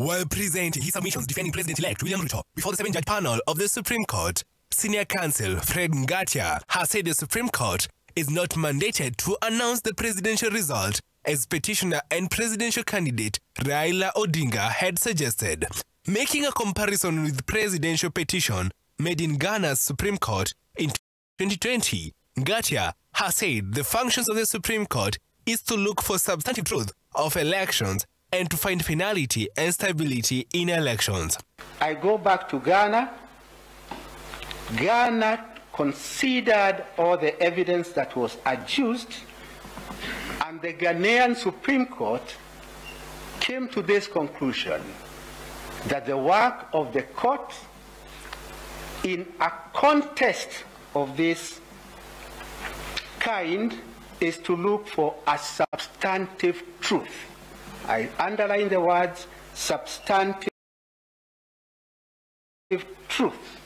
While presenting his submissions defending President-elect William Ruto before the seven-judge panel of the Supreme Court, senior counsel Fred Ngatia has said the Supreme Court is not mandated to announce the presidential result as petitioner and presidential candidate Raila Odinga had suggested. Making a comparison with presidential petition made in Ghana's Supreme Court in 2020, Ngatia has said the functions of the Supreme Court is to look for substantive truth of elections and to find finality and stability in elections. I go back to Ghana. Ghana considered all the evidence that was adduced, and the Ghanaian Supreme Court came to this conclusion that the work of the court in a contest of this kind is to look for a substantive truth. I underline the words substantive truth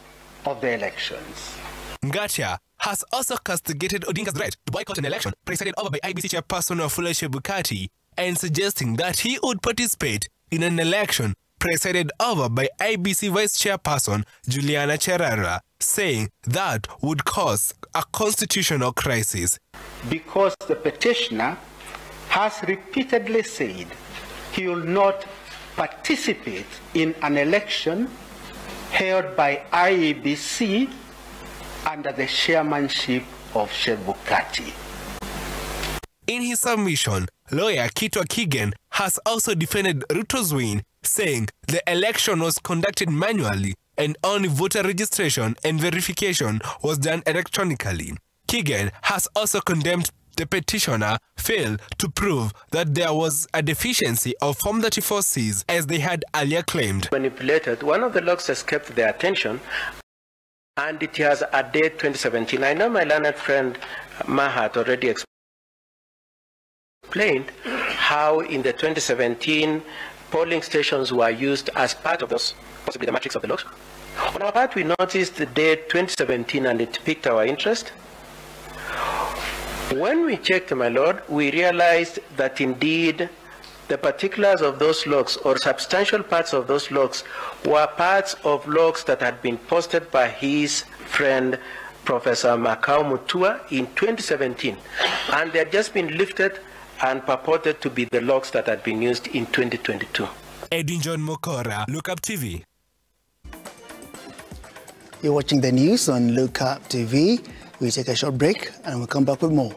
of the elections. Ngatia has also castigated Odinga's threat to boycott an election presided over by IEBC chairperson Wafula Chebukati and suggesting that he would participate in an election presided over by IEBC vice chairperson Juliana Cherera, saying that would cause a constitutional crisis. Because the petitioner has repeatedly said he will not participate in an election held by IEBC under the chairmanship of Chebukati. In his submission, lawyer Katwa Kigen has also defended Ruto's win, saying the election was conducted manually and only voter registration and verification was done electronically. Kigen has also condemned the petitioner failed to prove that there was a deficiency of Form 34Cs as they had earlier claimed. Manipulated, one of the logs kept their attention and it has a date 2017. I know my learned friend Mahat already explained how in the 2017 polling stations were used as part of those, possibly the matrix of the logs. On our part, we noticed the date 2017 and it piqued our interest. When we checked, my lord, we realized that indeed the particulars of those logs or substantial parts of those logs were parts of logs that had been posted by his friend Professor Makau Mutua in 2017 and they had just been lifted and purported to be the logs that had been used in 2022. Edwin John Mokora, Look Up TV. You're watching the news on Look Up TV. We take a short break and we'll come back with more.